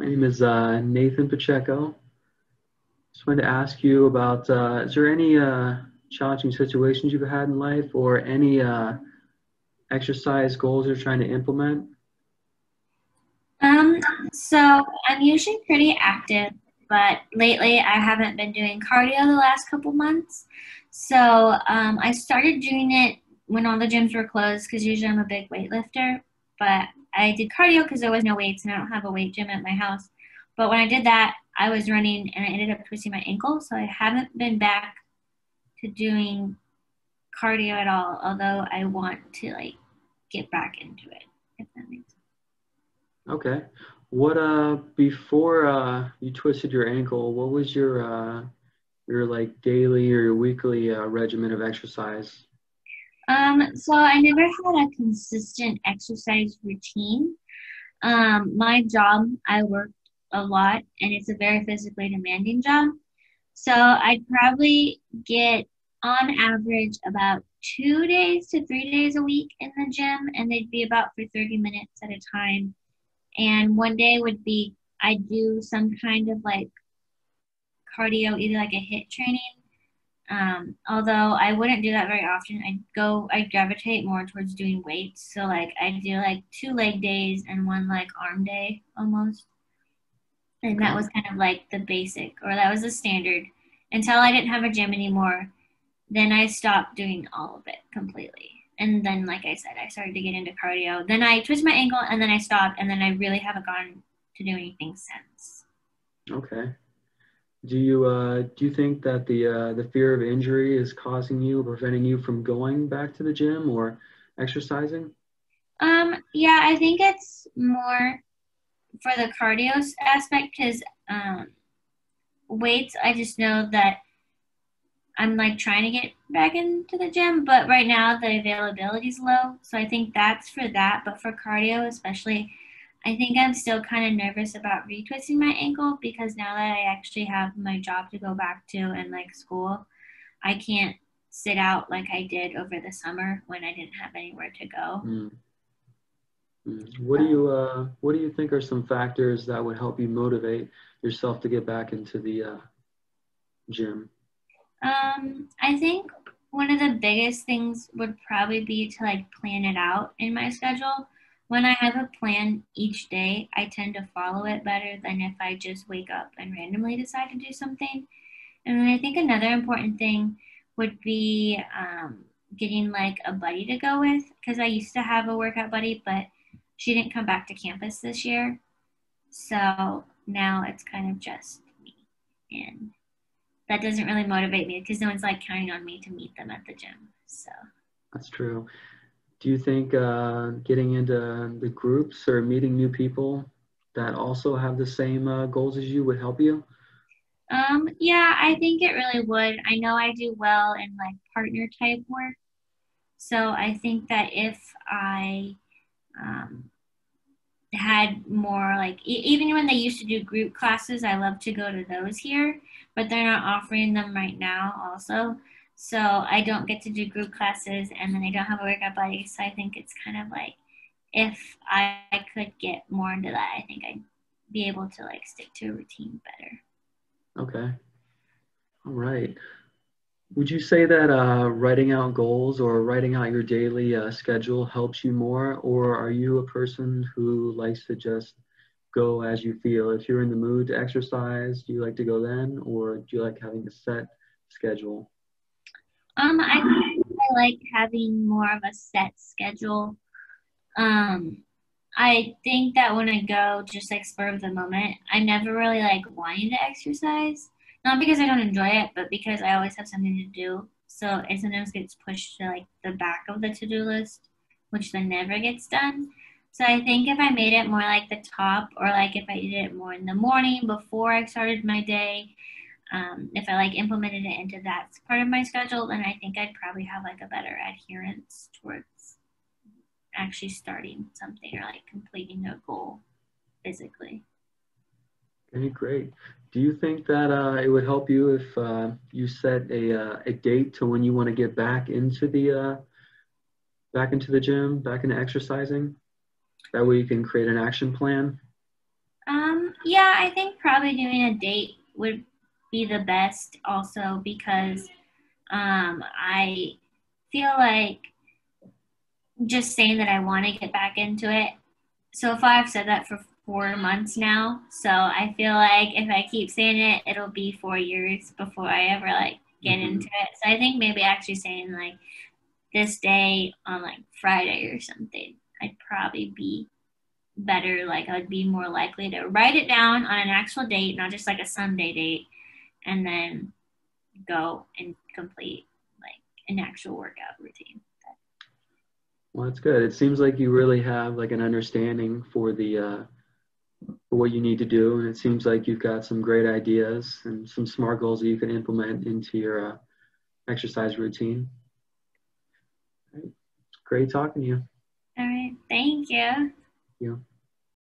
My name is uh, Nathan Pacheco. Just wanted to ask you about, uh, is there any uh, challenging situations you've had in life or any uh, exercise goals you're trying to implement? Um, so I'm usually pretty active, but lately I haven't been doing cardio the last couple months. So um, I started doing it when all the gyms were closed because usually I'm a big weightlifter. But I did cardio because there was no weights and I don't have a weight gym at my house. But when I did that, I was running and I ended up twisting my ankle. So I haven't been back to doing cardio at all, although I want to like get back into it, if that makes sense. Okay. What uh before uh you twisted your ankle, what was your uh your like daily or your weekly uh, regimen of exercise? Um, so I never had a consistent exercise routine. Um, my job, I worked a lot and it's a very physically demanding job. So I'd probably get on average about two days to three days a week in the gym and they'd be about for 30 minutes at a time. And one day would be I'd do some kind of like cardio, either like a HIIT training. Um, although I wouldn't do that very often, I'd go, I gravitate more towards doing weights. So like I do like two leg days and one like arm day almost. And that was kind of like the basic, or that was the standard until I didn't have a gym anymore. Then I stopped doing all of it completely. And then, like I said, I started to get into cardio. Then I twisted my ankle and then I stopped. And then I really haven't gone to do anything since. Okay. Do you uh, do you think that the uh, the fear of injury is causing you, preventing you from going back to the gym or exercising? Um, yeah, I think it's more for the cardio aspect because um, weights. I just know that I'm like trying to get back into the gym, but right now the availability is low. So I think that's for that. But for cardio, especially, I think I'm still kind of nervous about retwisting my ankle because now that I actually have my job to go back to and like school, I can't sit out like I did over the summer when I didn't have anywhere to go. Mm. Mm. What do you uh, What do you think are some factors that would help you motivate yourself to get back into the uh, gym? Um, I think one of the biggest things would probably be to like plan it out in my schedule. When I have a plan each day, I tend to follow it better than if I just wake up and randomly decide to do something. And I think another important thing would be um, getting like a buddy to go with because I used to have a workout buddy, but she didn't come back to campus this year. So now it's kind of just me. And that doesn't really motivate me because no one's like counting on me to meet them at the gym. So that's true. Do you think uh, getting into the groups or meeting new people that also have the same uh, goals as you would help you? Um, yeah, I think it really would. I know I do well in like partner type work. So I think that if I um, had more like even when they used to do group classes i love to go to those here but they're not offering them right now also so i don't get to do group classes and then i don't have a workout buddy so i think it's kind of like if i could get more into that i think i'd be able to like stick to a routine better okay all right would you say that uh, writing out goals or writing out your daily uh, schedule helps you more, or are you a person who likes to just go as you feel? If you're in the mood to exercise, do you like to go then, or do you like having a set schedule? Um, I, I like having more of a set schedule. Um, I think that when I go just like spur of the moment, I never really like wanting to exercise. Not because I don't enjoy it, but because I always have something to do. So it sometimes gets pushed to like the back of the to do list, which then never gets done. So I think if I made it more like the top, or like if I did it more in the morning before I started my day, um, if I like implemented it into that part of my schedule, then I think I'd probably have like a better adherence towards actually starting something or like completing a goal physically. Okay, great. Do you think that uh, it would help you if uh, you set a, uh, a date to when you want to get back into the uh, back into the gym, back into exercising? That way you can create an action plan. Um, yeah, I think probably doing a date would be the best also because um, I feel like just saying that I want to get back into it. So far, I've said that for four months now. So I feel like if I keep saying it, it'll be four years before I ever like get mm-hmm. into it. So I think maybe actually saying like this day on like Friday or something, I'd probably be better. Like I'd be more likely to write it down on an actual date, not just like a Sunday date, and then go and complete like an actual workout routine. Well, that's good. It seems like you really have like an understanding for the uh, for what you need to do, and it seems like you've got some great ideas and some smart goals that you can implement into your uh, exercise routine. Great talking to you. All right. Thank you. you.